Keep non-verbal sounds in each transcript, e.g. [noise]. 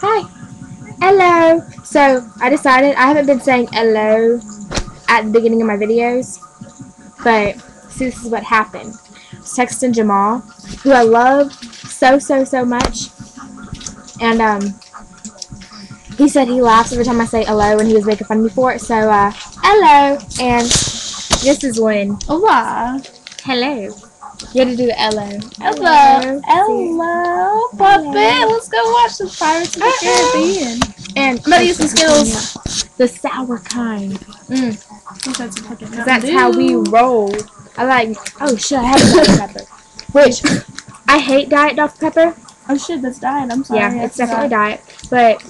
Hi. Hello. So I decided I haven't been saying hello at the beginning of my videos, but see, this is what happened. I was texting Jamal, who I love so so so much, and um, he said he laughs every time I say hello, and he was making fun of me for it. So uh, hello, and this is when Hola. hello. You had to do the hello. Hello. Hello. Puppet. Let's go watch some Pirates of the Caribbean. And I'm gonna use some Skittles. the sour kind. Mm. That's, a fucking That's how we roll. I like. Oh shit! I have a Dr Pepper, which I hate Diet Dr Pepper. Oh shit, that's diet. I'm sorry. yeah, it's definitely forgot. diet, but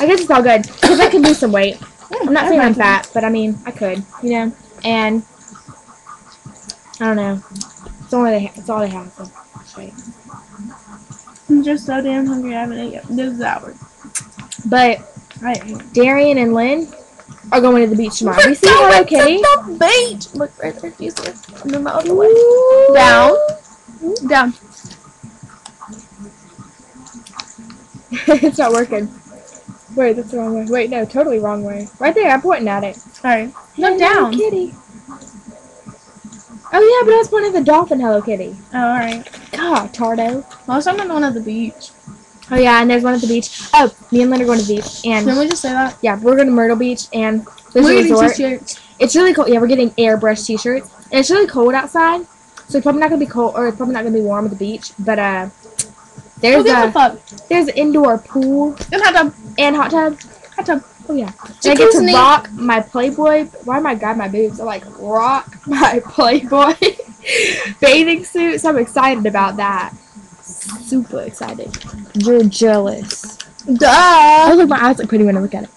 I guess it's all good because I can lose some weight. I'm not saying I'm fat, but I mean I could, you know. And I don't know. It's only they, it's all they have. Right. I'm just so damn hungry. I haven't ate yet. This is hour. But ate. Darien and Lynn are going to the beach tomorrow. We see Hello Kitty. the beach. Look right there. You see it? I'm in my other way. Down. Down. [laughs] it's not working. Wait, that's the wrong way. Wait, no, totally wrong way. Right there, I'm pointing at it. Sorry. Look down. Kitty. Oh yeah, but I was pointing at the dolphin Hello Kitty. Oh, alright. God, Tardo. Most I'm on one at the beach. Oh yeah, and there's one at the beach. Oh, me and Lynn are going to the beach, and Can we just say that? yeah, we're going to Myrtle Beach, and there's We're a getting resort. t-shirts. It's really cold. Yeah, we're getting airbrush t-shirts, and it's really cold outside, so it's probably not gonna be cold, or it's probably not gonna be warm at the beach. But uh, Who there's gives a a fuck? there's an indoor pool hot tub. and hot tub. Hot tub. Oh yeah. And I get to Jacuzzi. rock my Playboy. Why am I grabbing my boobs? I like rock [laughs] my Playboy [laughs] bathing suit. So I'm excited about that. Super excited. You're jealous. Duh. Oh look, my eyes look pretty when I look at it.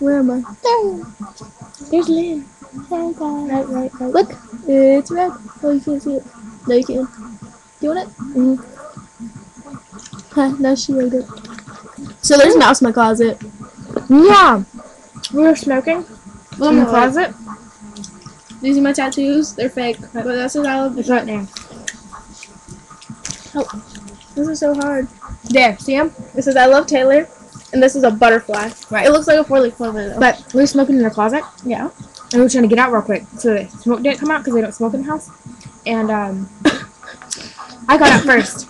Where am I? There's Lynn. Right, right, right. Look, it's red. Oh, you can't see it. No, you can. You want it? Mm-hmm. Huh, no, she ate it. So there's a mouse in my closet. Yeah. We were smoking Well, in the closet. These are my tattoos. They're fake, but that's what I love. It's right there. Oh. This is so hard. There. See him? It says I love Taylor, and this is a butterfly. Right. It looks like a four-leaf clover though. But we were smoking in the closet. yeah. And we were trying to get out real quick so the smoke didn't come out because they don't smoke in the house. And um, [coughs] I got out first.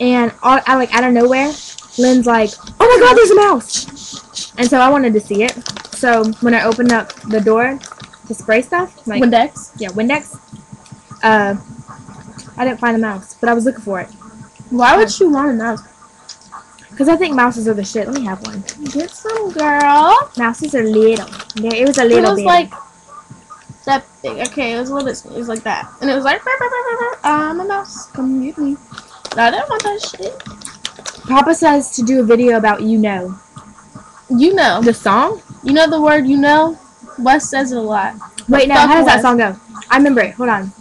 And all, I like out of nowhere, Lynn's like, "Oh my God, there's a mouse!" And so I wanted to see it. So when I opened up the door to spray stuff, like Windex. yeah, Windex, uh, I didn't find a mouse, but I was looking for it Why would you want a mouse? because I think mouses are the shit. Let me have one. Get some, girl. Mouses are little. There, it was a little It was bit. like that big. Okay, it was a little bit. It was like that, and it was like, "Brr, brr, brr, brr, brr, I'm a mouse. Come get me. But I didn't want that shit. Papa says to do a video about you know You know. the song. You know the word you know? Wes says it a lot. Wait, now how does that song go? I remember it. Hold on.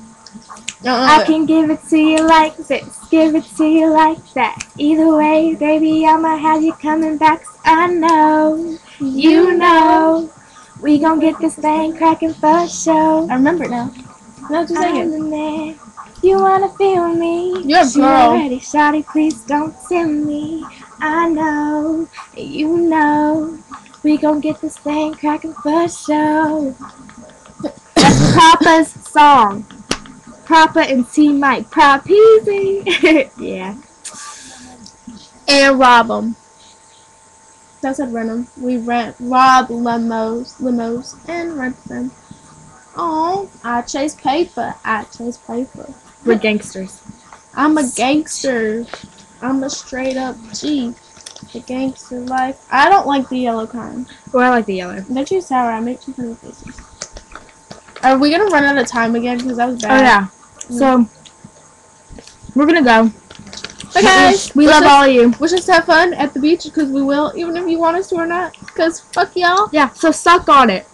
Uh-uh. I can give it to you like this, give it to you like that. Either way, baby, I'ma have you coming back. I know, you know, we gon' get this thing cracking for sure. I remember it now. No, just it. the man. You wanna feel me? You're a girl. Already, shawty, please don't tell me. I know, you know, we gon' get this thing cracking for sure. That's Papa's song. Papa and T Mike. Pop easy. [laughs] yeah. And rob them. That's said rent 'em. We rent, rob limos, limos, and rent them. Oh, I chase paper. I chase paper. We're gangsters. I'm a gangster. I'm a straight up G. The gangster life. I don't like the yellow kind. Well, I like the yellow. They're too sour. I make too funny faces. Are we gonna run out of time again? Because that was bad. Oh, yeah. Mm. So, we're gonna go. Bye guys. We love us- all of you. Wish us to have fun at the beach because we will, even if you want us to or not. Because fuck y'all. Yeah, so suck on it.